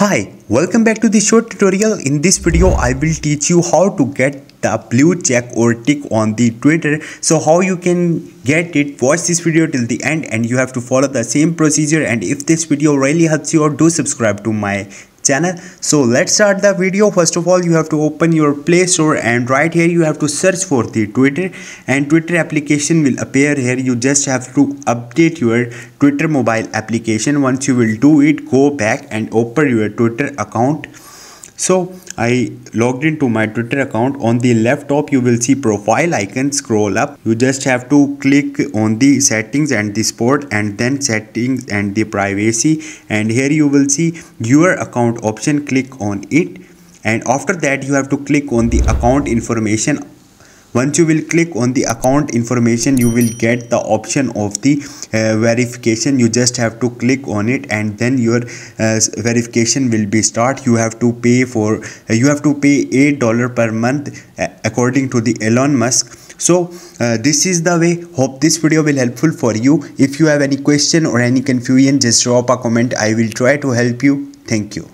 Hi, welcome back to the short tutorial. In this video, I will teach you how to get the blue check or tick on the Twitter. So how you can get it, watch this video till the end and you have to follow the same procedure and if this video really helps you out, do subscribe to my channel. So let's start the video. First of all you have to open your play store and right here you have to search for the twitter and twitter application will appear here. You just have to update your twitter mobile application. Once you will do it go back and open your twitter account so i logged into my twitter account. On the left top you will see profile icon. Scroll up. You just have to click on the settings and the sport and then settings and the privacy. And here you will see your account option. Click on it. And after that you have to click on the account information once you will click on the account information you will get the option of the uh, verification. You just have to click on it and then your uh, verification will be start. You have to pay for uh, you have to pay eight dollar per month uh, according to the elon musk. So uh, this is the way. Hope this video will helpful for you. If you have any question or any confusion just drop a comment. I will try to help you. Thank you